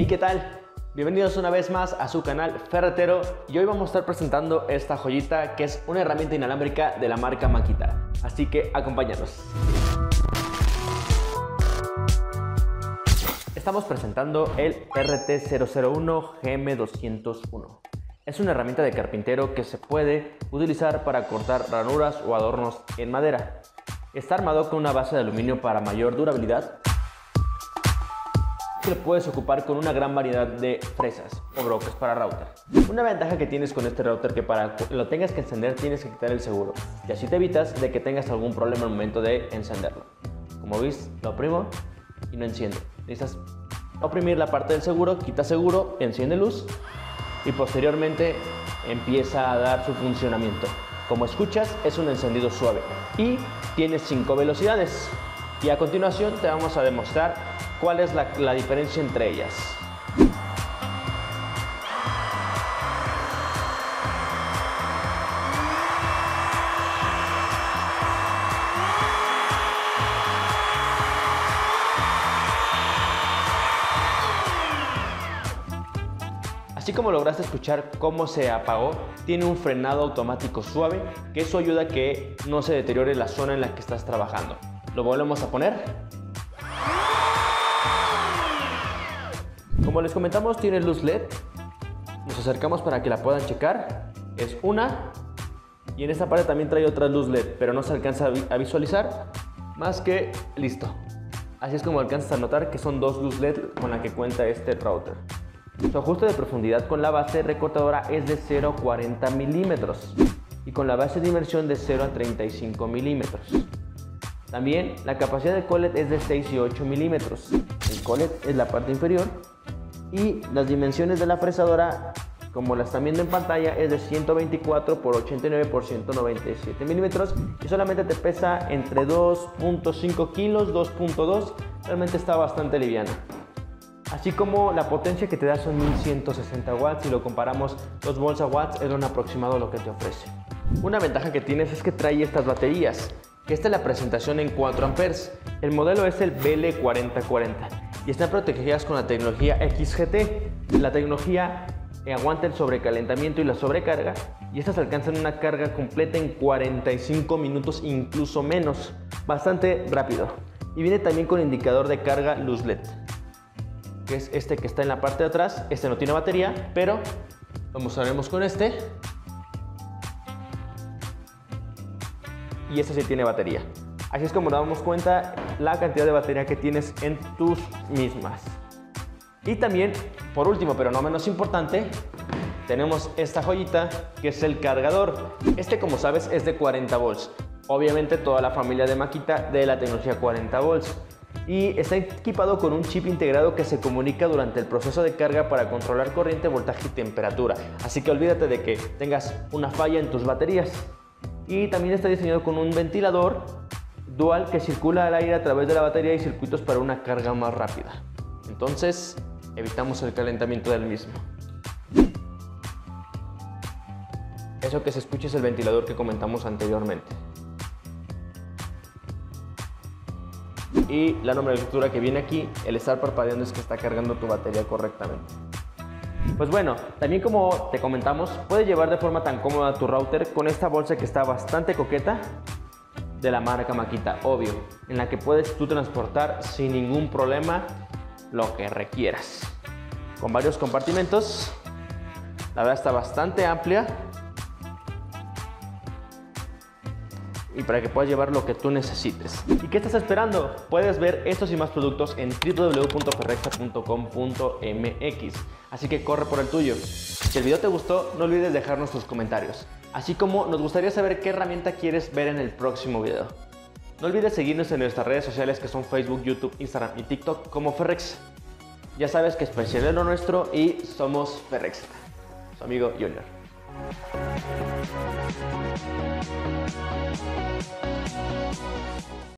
Hey, ¿qué tal? Bienvenidos una vez más a su canal Ferretero y hoy vamos a estar presentando esta joyita que es una herramienta inalámbrica de la marca Makita. Así que acompáñanos. Estamos presentando el RT001 GM201. Es una herramienta de carpintero que se puede utilizar para cortar ranuras o adornos en madera. Está armado con una base de aluminio para mayor durabilidad que lo puedes ocupar con una gran variedad de fresas o broques para router. Una ventaja que tienes con este router que para que lo tengas que encender tienes que quitar el seguro y así te evitas de que tengas algún problema al momento de encenderlo. Como ves, lo oprimo y no enciende. Necesitas oprimir la parte del seguro, quita seguro, enciende luz y posteriormente empieza a dar su funcionamiento. Como escuchas, es un encendido suave y tiene 5 velocidades. Y a continuación te vamos a demostrar cuál es la, diferencia entre ellas. Así como lograste escuchar cómo se apagó, tiene un frenado automático suave, que eso ayuda a que no se deteriore la zona en la que estás trabajando. Lo volvemos a poner. Como les comentamos, tiene luz LED. Nos acercamos para que la puedan checar. Es una. Y en esta parte también trae otra luz LED, pero no se alcanza a visualizar. Más que listo. Así es como alcanzas a notar que son dos luz LED con la que cuenta este router. Su ajuste de profundidad con la base recortadora es de 0 a 40 milímetros y con la base de inmersión de 0 a 35 milímetros. También la capacidad de collet es de 6 y 8 milímetros. El collet es la parte inferior y las dimensiones de la fresadora, como la están viendo en pantalla, es de 124 por 89 por 197 milímetros y solamente te pesa entre 2.5 kilos, 2.2. Realmente está bastante liviana. Así como la potencia que te da son 1160 watts, si lo comparamos 2 volts a watts es un aproximado lo que te ofrece. Una ventaja que tienes es que trae estas baterías, que esta es la presentación en 4 amperes. El modelo es el BL4040 y están protegidas con la tecnología XGT. La tecnología aguanta el sobrecalentamiento y la sobrecarga y estas alcanzan una carga completa en 45 minutos incluso menos, bastante rápido. Y viene también con indicador de carga luz LED que es este que está en la parte de atrás. Este no tiene batería, pero lo mostraremos con este. Y este sí tiene batería. Así es como damos cuenta la cantidad de batería que tienes en tus mismas. Y también, por último, pero no menos importante, tenemos esta joyita que es el cargador. Este, como sabes, es de 40 volts. Obviamente toda la familia de Makita de la tecnología 40 volts y está equipado con un chip integrado que se comunica durante el proceso de carga para controlar corriente, voltaje y temperatura. Así que olvídate de que tengas una falla en tus baterías. Y también está diseñado con un ventilador dual que circula el aire a través de la batería y circuitos para una carga más rápida. Entonces, evitamos el calentamiento del mismo. Eso que se escucha es el ventilador que comentamos anteriormente. y la nomenclatura que viene aquí, el estar parpadeando es que está cargando tu batería correctamente. Pues bueno, también como te comentamos, puedes llevar de forma tan cómoda tu router con esta bolsa que está bastante coqueta de la marca Makita, obvio, en la que puedes tú transportar sin ningún problema lo que requieras. Con varios compartimentos, la verdad está bastante amplia y para que puedas llevar lo que tú necesites. ¿Y qué estás esperando? Puedes ver estos y más productos en www.ferrexa.com.mx. Así que corre por el tuyo. Si el video te gustó, no olvides dejarnos tus comentarios. Así como nos gustaría saber qué herramienta quieres ver en el próximo video. No olvides seguirnos en nuestras redes sociales que son Facebook, YouTube, Instagram y TikTok como Ferrex. Ya sabes que especial es lo nuestro y somos Ferrex. Su amigo Junior. えっ?